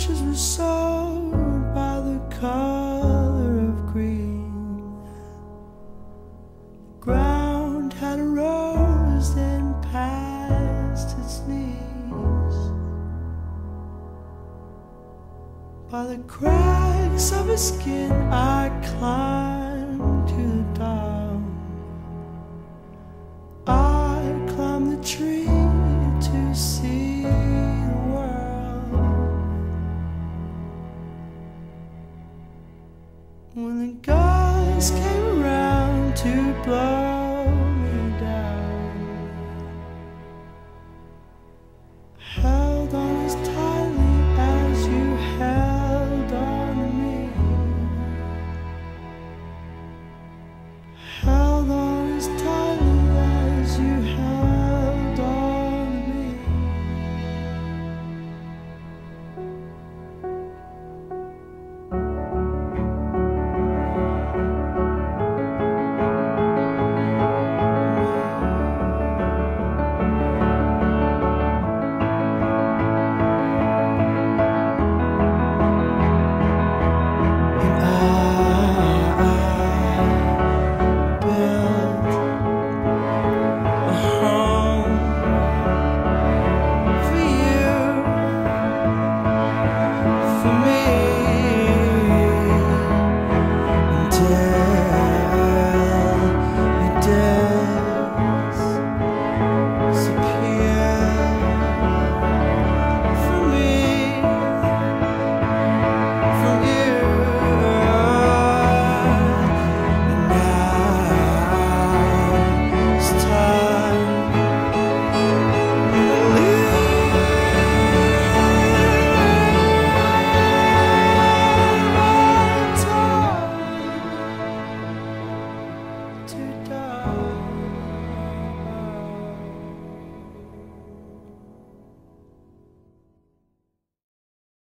bushes were sown by the color of green. The ground had arose and passed its knees. By the cracks of his skin I climbed. when the guys came around to blow.